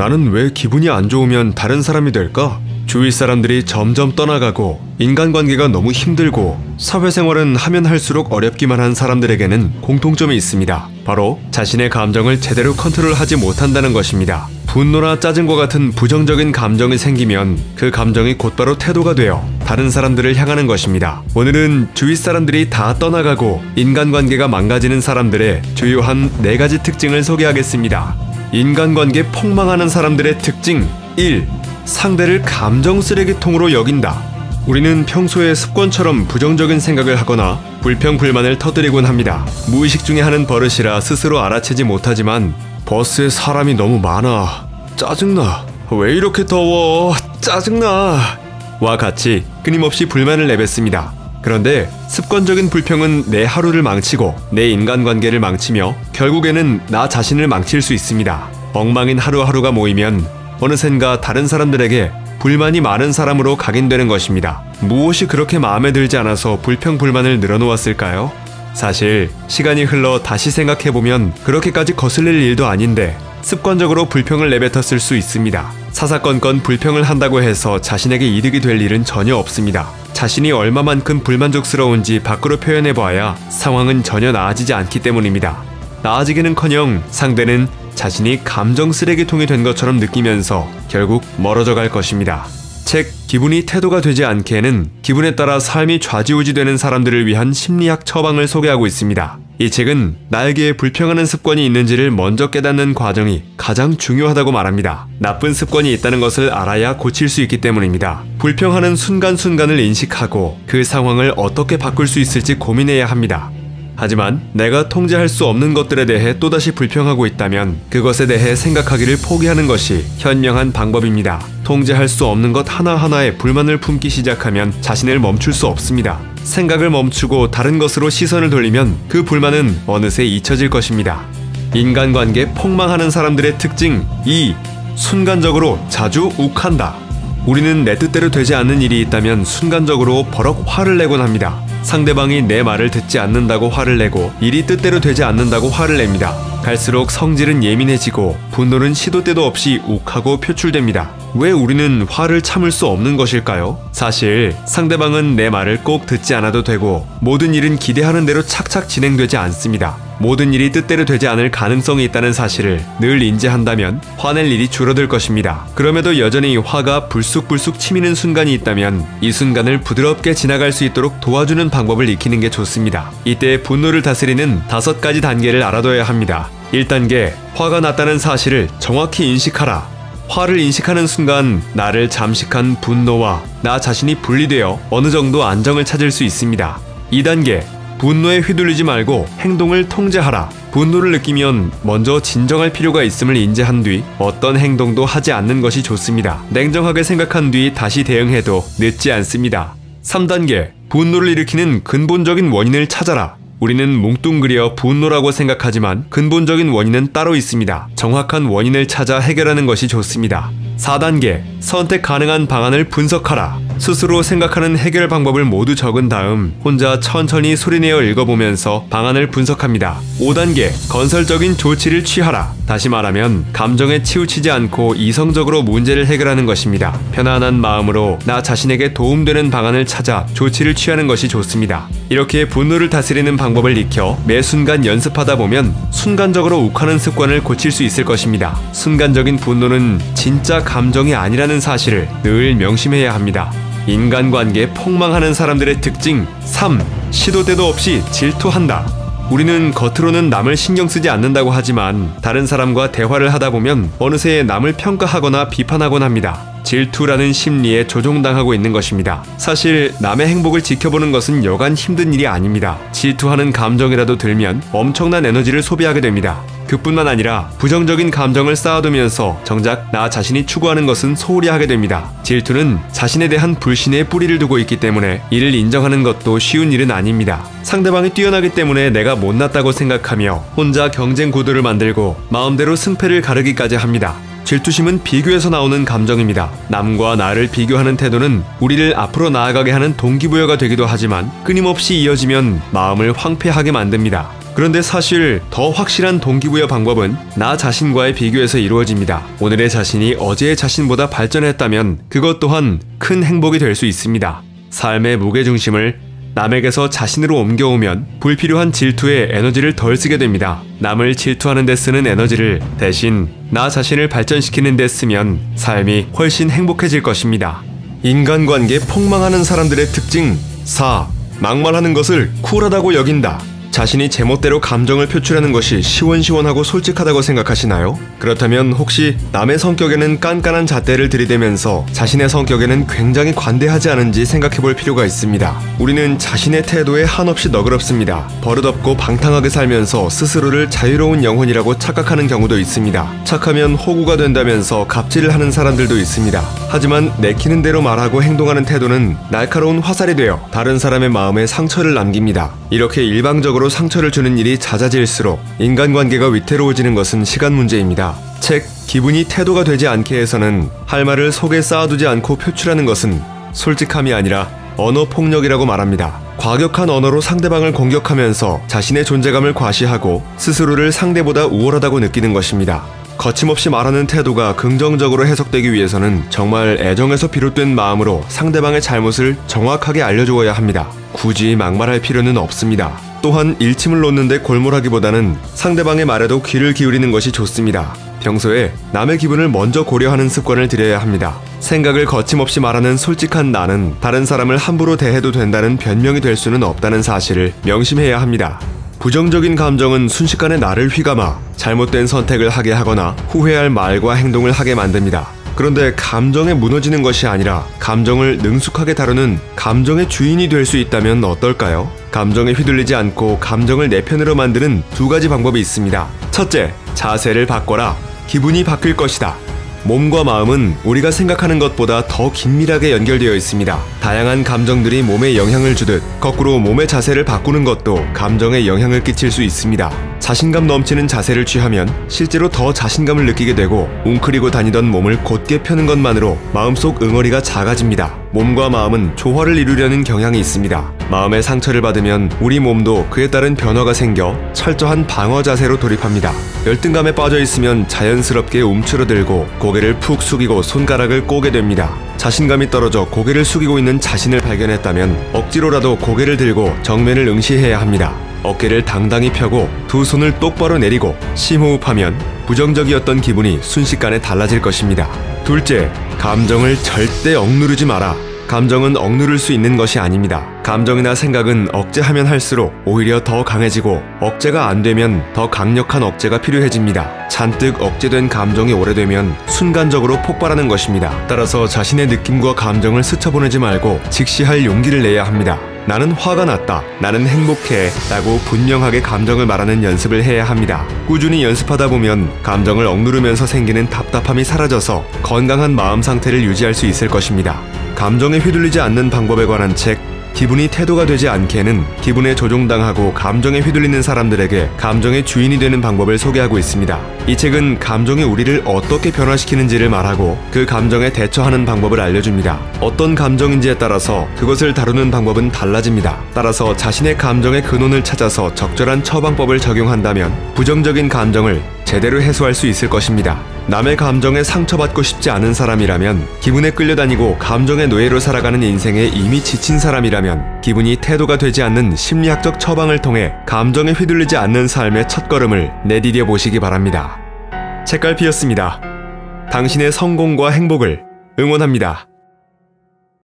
나는 왜 기분이 안 좋으면 다른 사람이 될까? 주위 사람들이 점점 떠나가고 인간관계가 너무 힘들고 사회생활은 하면 할수록 어렵기만 한 사람들에게는 공통점이 있습니다. 바로 자신의 감정을 제대로 컨트롤하지 못한다는 것입니다. 분노나 짜증과 같은 부정적인 감정이 생기면 그 감정이 곧바로 태도가 되어 다른 사람들을 향하는 것입니다. 오늘은 주위 사람들이 다 떠나가고 인간관계가 망가지는 사람들의 주요한 네 가지 특징을 소개하겠습니다. 인간관계 폭망하는 사람들의 특징 1. 상대를 감정 쓰레기통으로 여긴다. 우리는 평소에 습관처럼 부정적인 생각을 하거나 불평 불만을 터뜨리곤 합니다. 무의식 중에 하는 버릇이라 스스로 알아채지 못하지만 버스에 사람이 너무 많아. 짜증나. 왜 이렇게 더워? 짜증나. 와 같이 끊임없이 불만을 내뱉습니다. 그런데 습관적인 불평은 내 하루를 망치고 내 인간관계를 망치며 결국에는 나 자신을 망칠 수 있습니다. 엉망인 하루하루가 모이면 어느샌가 다른 사람들에게 불만이 많은 사람으로 각인되는 것입니다. 무엇이 그렇게 마음에 들지 않아서 불평 불만을 늘어놓았을까요? 사실 시간이 흘러 다시 생각해보면 그렇게까지 거슬릴 일도 아닌데 습관적으로 불평을 내뱉었을 수 있습니다. 사사건건 불평을 한다고 해서 자신에게 이득이 될 일은 전혀 없습니다. 자신이 얼마만큼 불만족스러운지 밖으로 표현해봐야 상황은 전혀 나아지지 않기 때문입니다. 나아지기는커녕 상대는 자신이 감정 쓰레기통이 된 것처럼 느끼면서 결국 멀어져 갈 것입니다. 책 기분이 태도가 되지 않게는 기분에 따라 삶이 좌지우지되는 사람들을 위한 심리학 처방을 소개하고 있습니다. 이 책은 나에게 불평하는 습관이 있는지를 먼저 깨닫는 과정이 가장 중요하다고 말합니다. 나쁜 습관이 있다는 것을 알아야 고칠 수 있기 때문입니다. 불평하는 순간순간을 인식하고 그 상황을 어떻게 바꿀 수 있을지 고민해야 합니다. 하지만 내가 통제할 수 없는 것들에 대해 또다시 불평하고 있다면 그것에 대해 생각하기를 포기하는 것이 현명한 방법입니다. 통제할 수 없는 것 하나하나에 불만을 품기 시작하면 자신을 멈출 수 없습니다. 생각을 멈추고 다른 것으로 시선을 돌리면 그 불만은 어느새 잊혀질 것입니다. 인간관계 폭망하는 사람들의 특징 2. 순간적으로 자주 욱한다. 우리는 내 뜻대로 되지 않는 일이 있다면 순간적으로 버럭 화를 내곤 합니다. 상대방이 내 말을 듣지 않는다고 화를 내고 일이 뜻대로 되지 않는다고 화를 냅니다. 갈수록 성질은 예민해지고 분노는 시도 때도 없이 욱하고 표출됩니다. 왜 우리는 화를 참을 수 없는 것일까요? 사실 상대방은 내 말을 꼭 듣지 않아도 되고 모든 일은 기대하는 대로 착착 진행되지 않습니다. 모든 일이 뜻대로 되지 않을 가능성이 있다는 사실을 늘 인지한다면 화낼 일이 줄어들 것입니다. 그럼에도 여전히 화가 불쑥불쑥 치미는 순간이 있다면 이 순간을 부드럽게 지나갈 수 있도록 도와주는 방법을 익히는 게 좋습니다. 이때 분노를 다스리는 다섯 가지 단계를 알아둬야 합니다. 1단계, 화가 났다는 사실을 정확히 인식하라. 화를 인식하는 순간 나를 잠식한 분노와 나 자신이 분리되어 어느 정도 안정을 찾을 수 있습니다. 2단계, 분노에 휘둘리지 말고 행동을 통제하라. 분노를 느끼면 먼저 진정할 필요가 있음을 인지한 뒤 어떤 행동도 하지 않는 것이 좋습니다. 냉정하게 생각한 뒤 다시 대응해도 늦지 않습니다. 3단계 분노를 일으키는 근본적인 원인을 찾아라. 우리는 뭉뚱그려 분노라고 생각하지만 근본적인 원인은 따로 있습니다. 정확한 원인을 찾아 해결하는 것이 좋습니다. 4단계 선택 가능한 방안을 분석하라. 스스로 생각하는 해결 방법을 모두 적은 다음 혼자 천천히 소리내어 읽어보면서 방안을 분석합니다. 5단계 건설적인 조치를 취하라. 다시 말하면 감정에 치우치지 않고 이성적으로 문제를 해결하는 것입니다. 편안한 마음으로 나 자신에게 도움되는 방안을 찾아 조치를 취하는 것이 좋습니다. 이렇게 분노를 다스리는 방법을 익혀 매 순간 연습하다 보면 순간적으로 욱하는 습관을 고칠 수 있을 것입니다. 순간적인 분노는 진짜 감정이 아니라는 사실을 늘 명심해야 합니다. 인간관계 폭망하는 사람들의 특징 3. 시도 때도 없이 질투한다. 우리는 겉으로는 남을 신경 쓰지 않는다고 하지만 다른 사람과 대화를 하다 보면 어느새 남을 평가하거나 비판하곤 합니다. 질투라는 심리에 조종당하고 있는 것입니다. 사실 남의 행복을 지켜보는 것은 여간 힘든 일이 아닙니다. 질투하는 감정이라도 들면 엄청난 에너지를 소비하게 됩니다. 그뿐만 아니라 부정적인 감정을 쌓아두면서 정작 나 자신이 추구하는 것은 소홀히 하게 됩니다. 질투는 자신에 대한 불신에 뿌리를 두고 있기 때문에 이를 인정하는 것도 쉬운 일은 아닙니다. 상대방이 뛰어나기 때문에 내가 못났다고 생각하며 혼자 경쟁 구도를 만들고 마음대로 승패를 가르기까지 합니다. 질투심은 비교에서 나오는 감정입니다. 남과 나를 비교하는 태도는 우리를 앞으로 나아가게 하는 동기부여가 되기도 하지만 끊임없이 이어지면 마음을 황폐하게 만듭니다. 그런데 사실 더 확실한 동기부여 방법은 나 자신과의 비교에서 이루어집니다. 오늘의 자신이 어제의 자신보다 발전했다면 그것 또한 큰 행복이 될 수 있습니다. 삶의 무게중심을 남에게서 자신으로 옮겨오면 불필요한 질투에 에너지를 덜 쓰게 됩니다. 남을 질투하는 데 쓰는 에너지를 대신 나 자신을 발전시키는 데 쓰면 삶이 훨씬 행복해질 것입니다. 인간관계 폭망하는 사람들의 특징 4. 막말하는 것을 쿨하다고 여긴다. 자신이 제멋대로 감정을 표출하는 것이 시원시원하고 솔직하다고 생각하시나요? 그렇다면 혹시 남의 성격에는 깐깐한 잣대를 들이대면서 자신의 성격에는 굉장히 관대하지 않은지 생각해 볼 필요가 있습니다. 우리는 자신의 태도에 한없이 너그럽습니다. 버릇없고 방탕하게 살면서 스스로를 자유로운 영혼이라고 착각하는 경우도 있습니다. 착하면 호구가 된다면서 갑질을 하는 사람들도 있습니다. 하지만 내키는 대로 말하고 행동하는 태도는 날카로운 화살이 되어 다른 사람의 마음에 상처를 남깁니다. 이렇게 일방적으로 상처를 주는 일이 잦아질수록 인간관계가 위태로워지는 것은 시간 문제입니다. 책 기분이 태도가 되지 않게 해서는 할 말을 속에 쌓아두지 않고 표출하는 것은 솔직함이 아니라 언어 폭력이라고 말합니다. 과격한 언어로 상대방을 공격하면서 자신의 존재감을 과시하고 스스로를 상대보다 우월하다고 느끼는 것입니다. 거침없이 말하는 태도가 긍정적으로 해석되기 위해서는 정말 애정에서 비롯된 마음으로 상대방의 잘못을 정확하게 알려주어야 합니다. 굳이 막말할 필요는 없습니다. 또한 일침을 놓는데 골몰하기보다는 상대방의 말에도 귀를 기울이는 것이 좋습니다. 평소에 남의 기분을 먼저 고려하는 습관을 들여야 합니다. 생각을 거침없이 말하는 솔직한 나는 다른 사람을 함부로 대해도 된다는 변명이 될 수는 없다는 사실을 명심해야 합니다. 부정적인 감정은 순식간에 나를 휘감아 잘못된 선택을 하게 하거나 후회할 말과 행동을 하게 만듭니다. 그런데 감정에 무너지는 것이 아니라 감정을 능숙하게 다루는 감정의 주인이 될 수 있다면 어떨까요? 감정에 휘둘리지 않고 감정을 내 편으로 만드는 두 가지 방법이 있습니다. 첫째, 자세를 바꿔라. 기분이 바뀔 것이다. 몸과 마음은 우리가 생각하는 것보다 더 긴밀하게 연결되어 있습니다. 다양한 감정들이 몸에 영향을 주듯 거꾸로 몸의 자세를 바꾸는 것도 감정에 영향을 끼칠 수 있습니다. 자신감 넘치는 자세를 취하면 실제로 더 자신감을 느끼게 되고 웅크리고 다니던 몸을 곧게 펴는 것만으로 마음속 응어리가 작아집니다. 몸과 마음은 조화를 이루려는 경향이 있습니다. 마음의 상처를 받으면 우리 몸도 그에 따른 변화가 생겨 철저한 방어 자세로 돌입합니다. 열등감에 빠져 있으면 자연스럽게 움츠러들고 고개를 푹 숙이고 손가락을 꼬게 됩니다. 자신감이 떨어져 고개를 숙이고 있는 자신을 발견했다면 억지로라도 고개를 들고 정면을 응시해야 합니다. 어깨를 당당히 펴고 두 손을 똑바로 내리고 심호흡하면 부정적이었던 기분이 순식간에 달라질 것입니다. 둘째, 감정을 절대 억누르지 마라. 감정은 억누를 수 있는 것이 아닙니다. 감정이나 생각은 억제하면 할수록 오히려 더 강해지고 억제가 안 되면 더 강력한 억제가 필요해집니다. 잔뜩 억제된 감정이 오래되면 순간적으로 폭발하는 것입니다. 따라서 자신의 느낌과 감정을 스쳐보내지 말고 직시할 용기를 내야 합니다. 나는 화가 났다. 나는 행복해. 라고 분명하게 감정을 말하는 연습을 해야 합니다. 꾸준히 연습하다 보면 감정을 억누르면서 생기는 답답함이 사라져서 건강한 마음 상태를 유지할 수 있을 것입니다. 감정에 휘둘리지 않는 방법에 관한 책 기분이 태도가 되지 않게는 기분에 조종당하고 감정에 휘둘리는 사람들에게 감정의 주인이 되는 방법을 소개하고 있습니다. 이 책은 감정이 우리를 어떻게 변화시키는지를 말하고 그 감정에 대처하는 방법을 알려줍니다. 어떤 감정인지에 따라서 그것을 다루는 방법은 달라집니다. 따라서 자신의 감정의 근원을 찾아서 적절한 처방법을 적용한다면 부정적인 감정을 제대로 해소할 수 있을 것입니다. 남의 감정에 상처받고 싶지 않은 사람이라면 기분에 끌려다니고 감정의 노예로 살아가는 인생에 이미 지친 사람이라면 기분이 태도가 되지 않는 심리학적 처방을 통해 감정에 휘둘리지 않는 삶의 첫걸음을 내디뎌 보시기 바랍니다. 책갈피였습니다. 당신의 성공과 행복을 응원합니다.